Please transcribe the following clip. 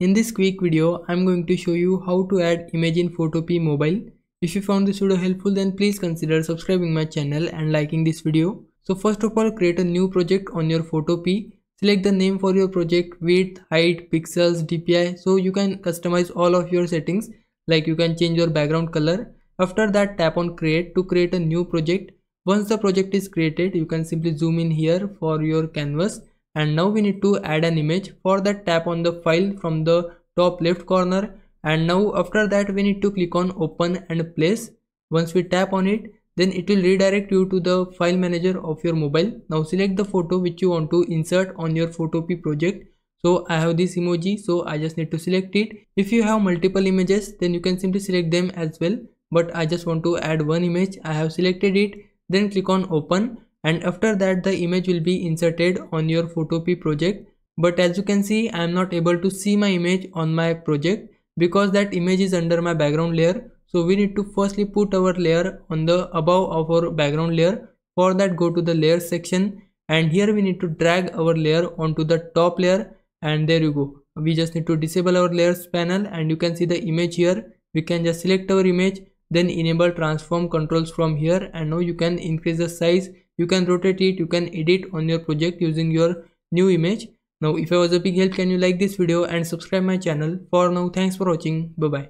In this quick video, I'm going to show you how to add image in Photopea mobile. If you found this video helpful then please consider subscribing my channel and liking this video. So first of all create a new project on your Photopea. Select the name for your project, width, height, pixels, DPI so you can customize all of your settings like you can change your background color. After that tap on create to create a new project. Once the project is created you can simply zoom in here for your canvas and now we need to add an image for that tap on the file from the top left corner. And now after that we need to click on open and place. Once we tap on it then it will redirect you to the file manager of your mobile. Now select the photo which you want to insert on your photopea project. So i have this emoji so i just need to select it. If you have multiple images then you can simply select them as well. But i just want to add one image. I have selected it. Then click on open and after that the image will be inserted on your photopea project. But as you can see i am not able to see my image on my project because that image is under my background layer. So we need to firstly put our layer on the above of our background layer. For that go to the layer section. And here we need to drag our layer onto the top layer. And there you go. We just need to disable our layers panel. And you can see the image here. We can just select our image then enable transform controls from here. And now you can increase the size you can rotate it you can edit on your project using your new image. Now if i was a big help can you like this video and subscribe my channel? For now thanks for watching. Bye bye